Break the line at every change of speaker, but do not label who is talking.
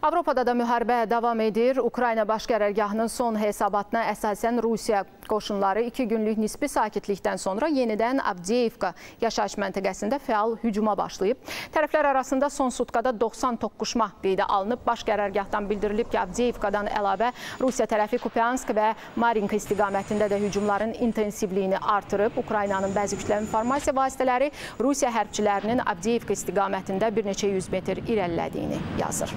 Avropada da müharibə davam edir. Ukrayna baş qərargahının son hesabatına əsasən Rusiya qoşunları iki günlük nisbi sakitlikdən sonra yenidən Avdiyevka yaşayış məntəqəsində fəal hücuma başlayıb. Tərəflər arasında son sutkada 90 toqquşma qeydə alınıb. Baş qərargahdan bildirilib ki, Avdiyevkadan əlavə Rusiya tərəfi Kupiansk və Marinka istiqamətində də hücumların intensivliyini artırıb. Ukraynanın bəzi kütləvi informasiya vasitələri Rusiya hərbçilərinin Avdiyevka istiqamətində bir neçə yüz metr irəlilədiyini yazır.